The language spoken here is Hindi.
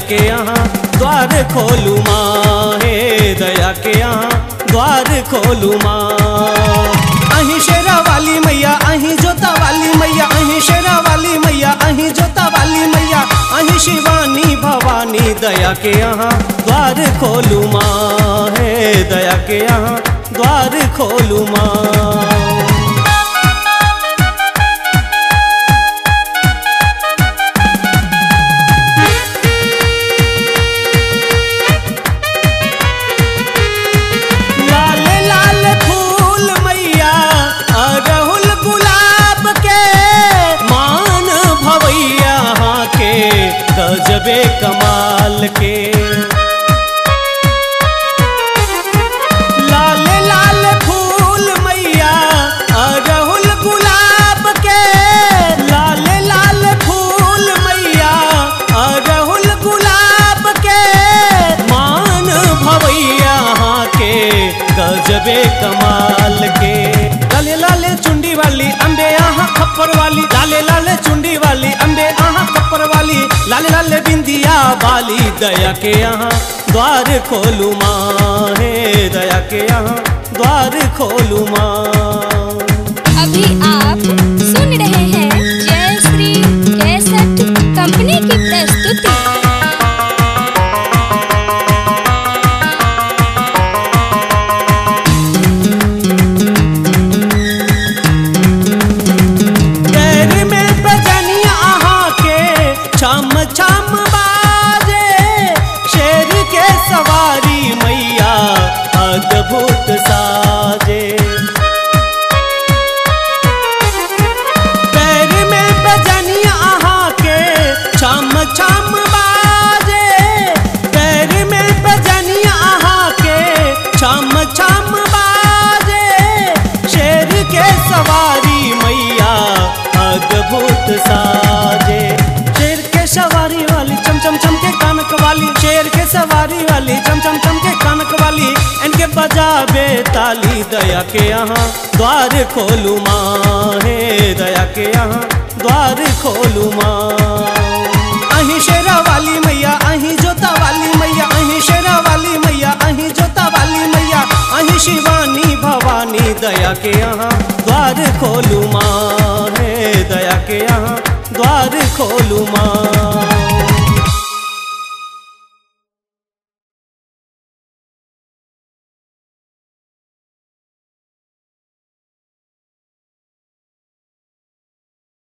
के यहाँ द्वार खोलू माँ, हे दया के यहाँ द्वार खोलू माँ। अहीं शेरा वाली मैया, अहीं जोता वाली मैया, अहीं शेरा वाली मैया, अहीं जोता वाली मैया, अहीं शिवानी भवानी दया के यहाँ द्वार खोलू माँ, हे दया के यहाँ द्वार खोलू माँ। गजबे कमाल के। लाल लाल फूल गुलाब के। लाल लाल फूल मैया गुलाब के। मान के कमाल लाले लाल बिंदिया बाली, दया के यहाँ द्वार खोलू माँ। हे दया के यहाँ द्वार खोलू माँ। अभी आप सवारी मैया अद्भुत साजे। शेर के सवारी वाली चम चम के कानक वाली। शेर के सवारी वाली चम चम के कानक वाली। इनके बजाबे ताली, दया के यहाँ द्वार खोलू माँ हे। दया के यहाँ द्वार खोलू माँ दया के यहाँ द्वार खोलू माँ हे दया के यहाँ द्वार खोलू माँ